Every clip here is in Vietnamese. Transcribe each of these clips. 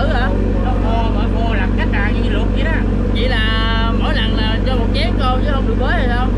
cử hả? Nó khô mở khô làm cách trà như luộc vậy đó. Vậy là mỗi lần là cho một chén cô chứ không được bới hay không?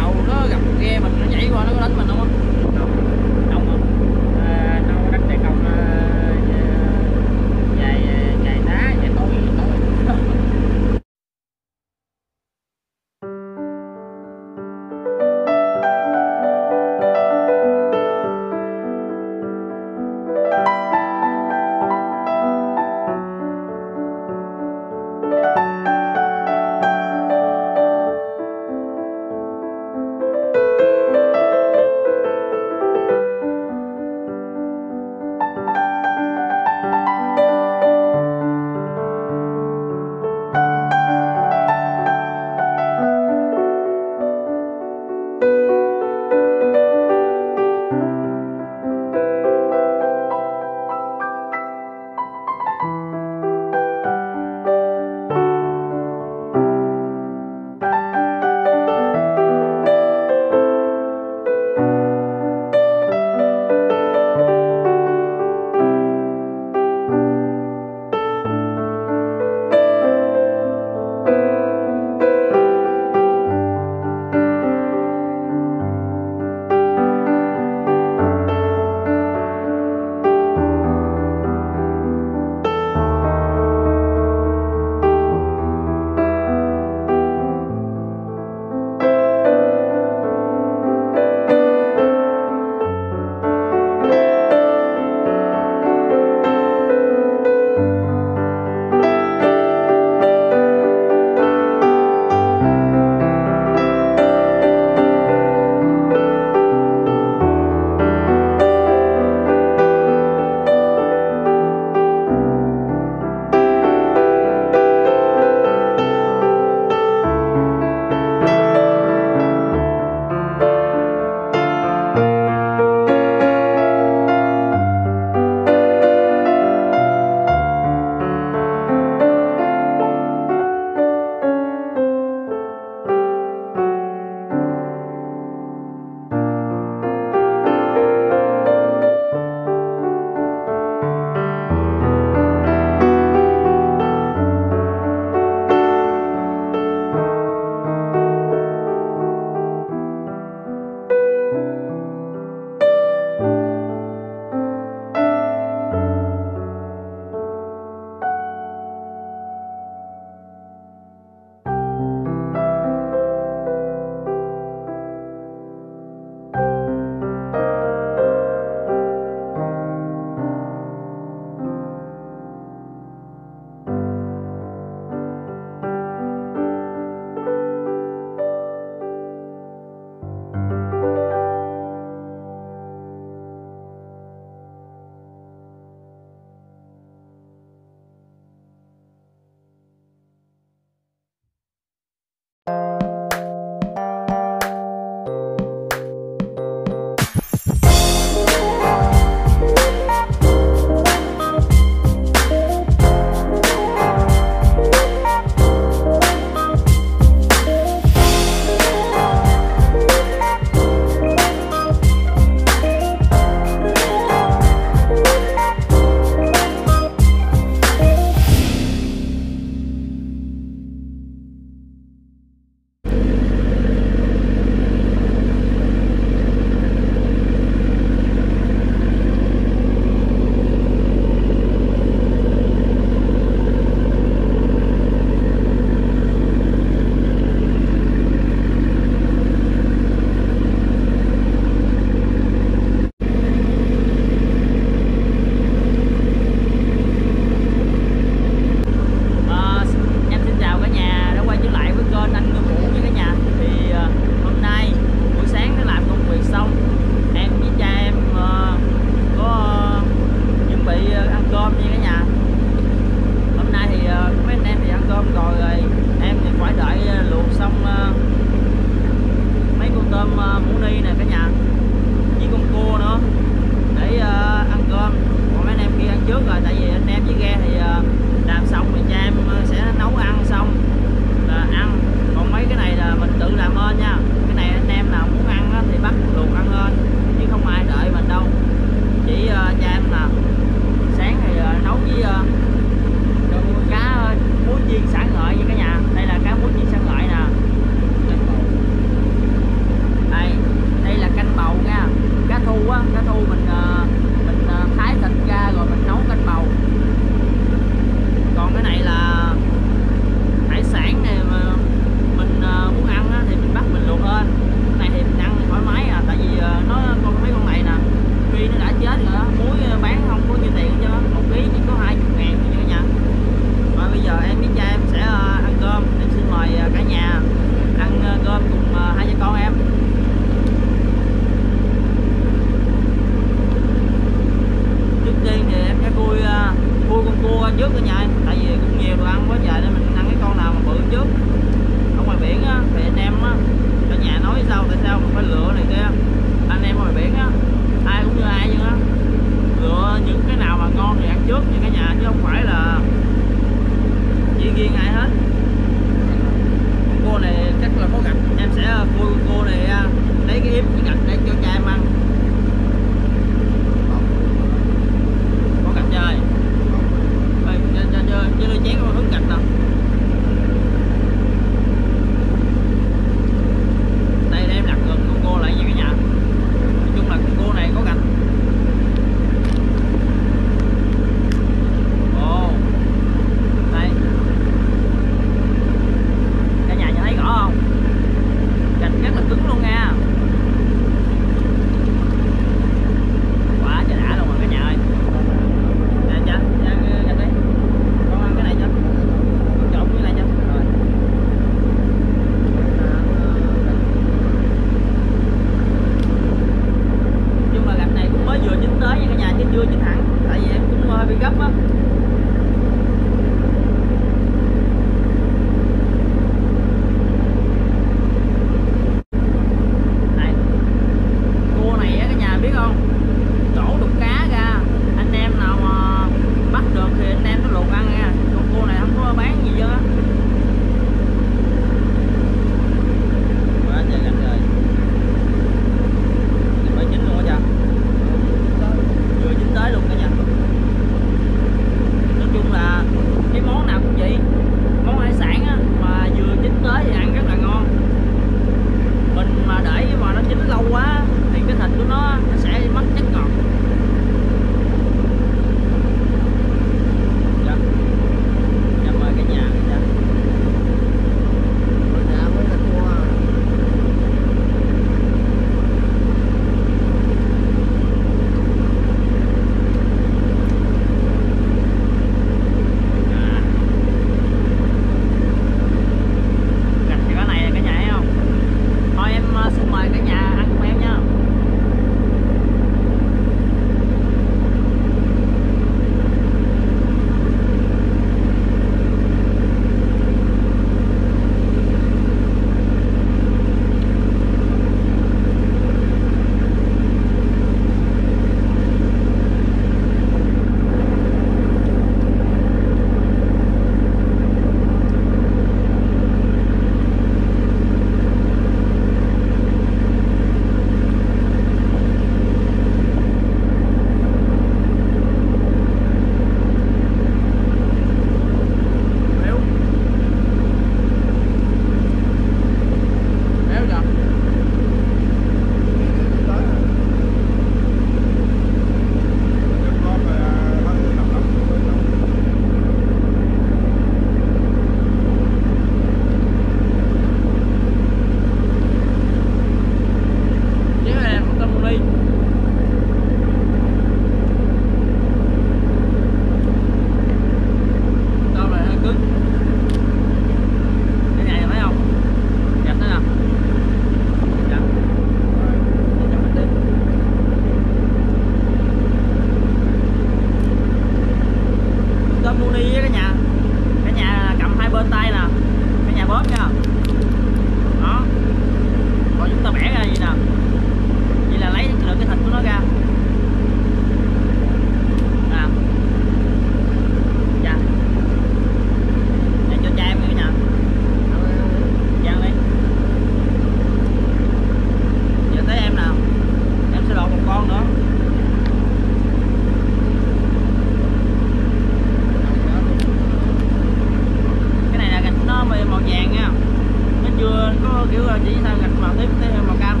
Rồi ờ, chỉ sao gạch màu tiếp theo màu cam.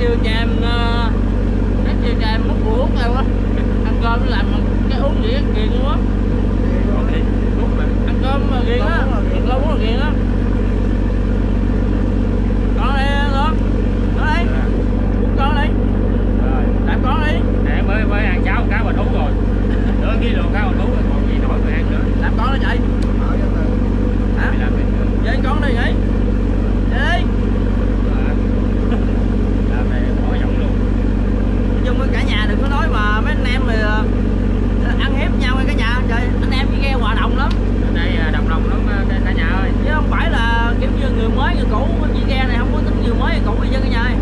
kêu cho em uh, nó kêu cho em múc uống đâu á. Ăn cơm làm cái uống gì kìa luôn á. Ăn cơm mà ghiền á ăn cơm uống là á. Con đây con. Con đây, uống con đi. Đạp con đi. Nè mới mới ăn cháo cá mà đủ rồi. Nữa ký đồ cá mà đủ rồi còn gì nổi mà ăn nữa. Đạp con đi vậy hả? Với con đi vậy chị anh em đi ghe hòa đồng lắm. Đây à, đồng lòng lắm à, cả nhà ơi. Chứ không phải là kiểu như người mới người cũ cái ghe này không có tính người mới người cũ gì chứ cả nhà ơi.